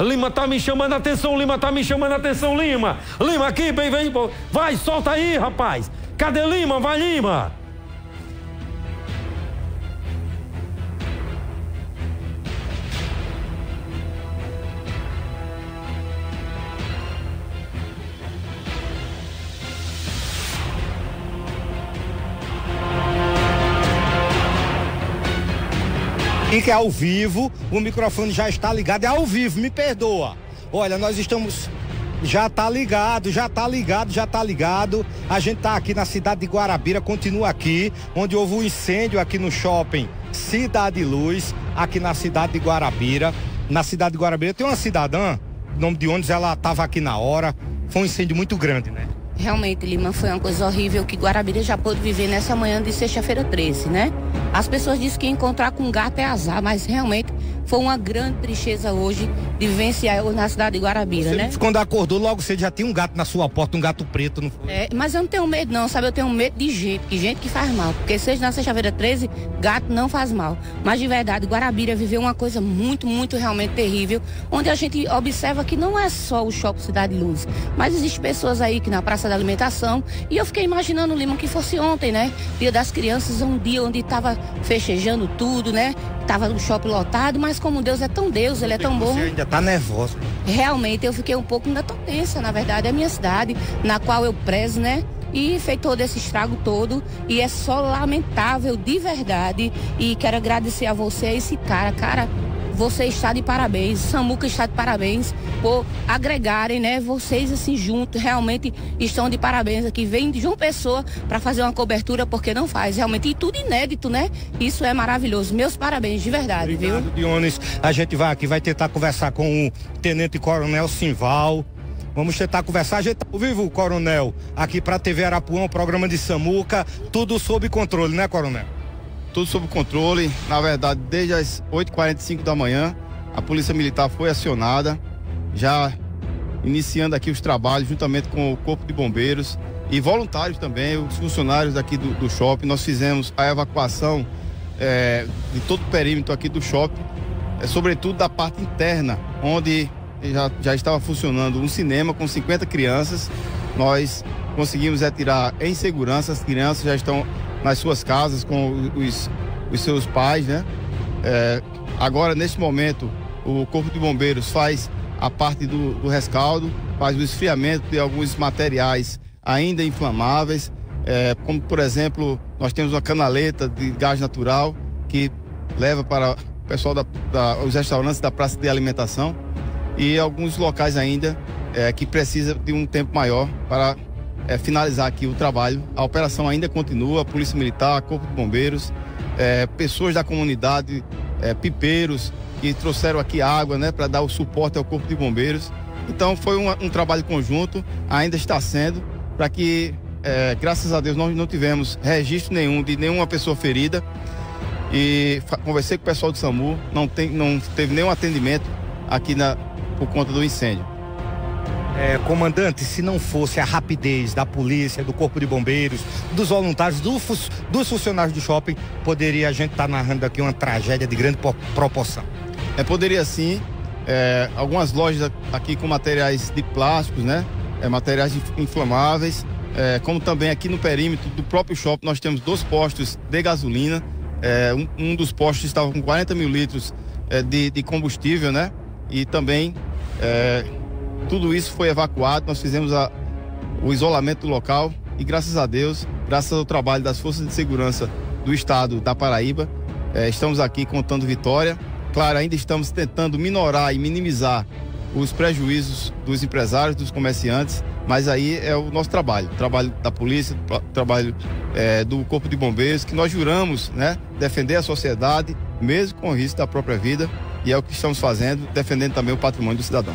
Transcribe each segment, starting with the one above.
Lima tá me chamando a atenção, Lima tá me chamando a atenção, Lima. Lima aqui, vem, vem. Vai, solta aí, rapaz. Cadê Lima? Vai, Lima. E que é ao vivo, o microfone já está ligado, é ao vivo, me perdoa. Olha, nós estamos já tá ligado, já tá ligado, já tá ligado. A gente tá aqui na cidade de Guarabira, continua aqui, onde houve um incêndio aqui no shopping Cidade Luz, aqui na cidade de Guarabira. Na cidade de Guarabira tem uma cidadã, nome de ônibus, ela tava aqui na hora. Foi um incêndio muito grande, né? Realmente, Lima, foi uma coisa horrível que Guarabira já pôde viver nessa manhã de sexta-feira 13, né? As pessoas dizem que encontrar com gato é azar, mas realmente foi uma grande tristeza hoje vivenciar na cidade de Guarabira, Você né? Quando acordou, logo você já tinha um gato na sua porta, um gato preto, não foi? É, mas eu não tenho medo não, sabe? Eu tenho medo de gente, que gente que faz mal. Porque seja na sexta-feira 13, gato não faz mal. Mas de verdade, Guarabira viveu uma coisa muito, muito realmente terrível, onde a gente observa que não é só o Shopping Cidade Luz, mas existem pessoas aí que na Praça da Alimentação, e eu fiquei imaginando, Lima, que fosse ontem, né? Dia das Crianças, um dia onde estava fechejando tudo, né? Tava o shopping lotado, mas como Deus é tão Deus, ele é tão bom. Você ainda tá nervosa. Realmente eu fiquei um pouco ainda tão tensa, na verdade, é a minha cidade, na qual eu prezo, né? E fez todo esse estrago todo e é só lamentável de verdade. E quero agradecer a você, esse cara, cara. Você está de parabéns, Samuca está de parabéns por agregarem, né? Vocês assim juntos, realmente estão de parabéns aqui. Vem de João Pessoa para fazer uma cobertura porque não faz, realmente. E tudo inédito, né? Isso é maravilhoso. Meus parabéns, de verdade, Obrigado, viu? Dionis. A gente vai aqui, vai tentar conversar com o Tenente Coronel Simval. Vamos tentar conversar. A gente tá ao vivo, Coronel, aqui para a TV Arapuã, o programa de Samuca. Tudo sob controle, né, Coronel? Tudo sob controle. Na verdade, desde as 8h45 da manhã, a Polícia Militar foi acionada, já iniciando aqui os trabalhos juntamente com o Corpo de Bombeiros e voluntários também, os funcionários aqui do, do shopping. Nós fizemos a evacuação eh, de todo o perímetro aqui do shopping, eh, sobretudo da parte interna, onde já, já estava funcionando um cinema com 50 crianças. Nós conseguimos retirar em segurança, as crianças já estão nas suas casas com os, os seus pais, né? É, agora, neste momento, o Corpo de Bombeiros faz a parte do, do rescaldo, faz o esfriamento de alguns materiais ainda inflamáveis, é, como por exemplo, nós temos uma canaleta de gás natural que leva para o pessoal da, da os restaurantes da praça de alimentação e alguns locais ainda é, que precisa de um tempo maior para é, finalizar aqui o trabalho. A operação ainda continua, Polícia Militar, Corpo de Bombeiros, é, pessoas da comunidade, é, pipeiros que trouxeram aqui água, né, para dar o suporte ao Corpo de Bombeiros. Então foi um, um trabalho conjunto, ainda está sendo, para que, é, graças a Deus, nós não tivemos registro nenhum de nenhuma pessoa ferida. E conversei com o pessoal do SAMU, não, tem, não teve nenhum atendimento aqui na, por conta do incêndio. É, comandante, se não fosse a rapidez da polícia, do corpo de bombeiros, dos voluntários, dos funcionários do shopping, poderia a gente estar narrando aqui uma tragédia de grande po- proporção. É, poderia sim. é, algumas lojas aqui com materiais de plásticos, né? É, materiais inf- inflamáveis. é, como também aqui no perímetro do próprio shopping nós temos dois postos de gasolina. É, um, um dos postos estava com 40 mil litros é, de, de combustível, né? E também é, tudo isso foi evacuado. Nós fizemos a- o isolamento do local e graças a Deus, graças ao trabalho das forças de segurança do estado da Paraíba, eh, estamos aqui contando vitória. Claro, ainda estamos tentando minorar e minimizar os prejuízos dos empresários, dos comerciantes, mas aí é o nosso trabalho, trabalho da polícia, trabalho eh, do Corpo de Bombeiros, que nós juramos, né, defender a sociedade, mesmo com o risco da própria vida, e é o que estamos fazendo, defendendo também o patrimônio do cidadão.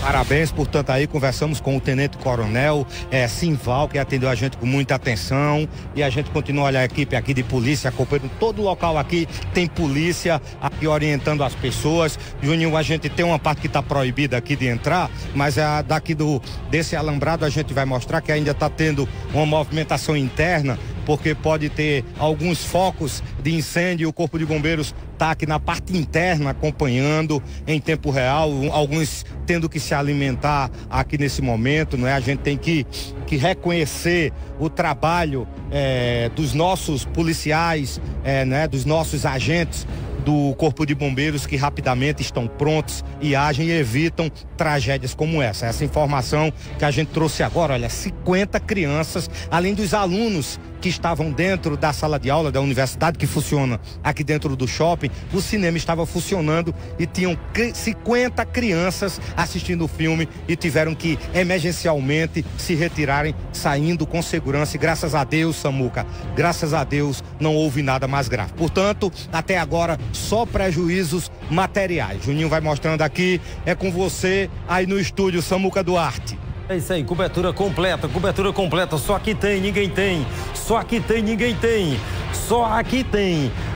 Parabéns, portanto, aí conversamos com o Tenente Coronel é, Simval, que atendeu a gente com muita atenção. E a gente continua a olhar a equipe aqui de polícia, acompanhando todo local aqui, tem polícia aqui orientando as pessoas. Juninho, a gente tem uma parte que está proibida aqui de entrar, mas a, daqui do, desse alambrado a gente vai mostrar que ainda está tendo uma movimentação interna porque pode ter alguns focos de incêndio o Corpo de Bombeiros está aqui na parte interna acompanhando em tempo real, alguns tendo que se alimentar aqui nesse momento, não é? A gente tem que, que reconhecer o trabalho é, dos nossos policiais, é, né? Dos nossos agentes do Corpo de Bombeiros que rapidamente estão prontos e agem e evitam tragédias como essa. Essa informação que a gente trouxe agora, olha, 50 crianças, além dos alunos que estavam dentro da sala de aula da universidade que funciona aqui dentro do shopping, o cinema estava funcionando e tinham 50 crianças assistindo o filme e tiveram que emergencialmente se retirarem, saindo com segurança. E graças a Deus, Samuca, graças a Deus não houve nada mais grave. Portanto, até agora só prejuízos materiais. Juninho vai mostrando aqui, é com você aí no estúdio Samuca Duarte. É isso aí, cobertura completa, cobertura completa. Só aqui tem, ninguém tem. Só aqui tem, ninguém tem. Só aqui tem.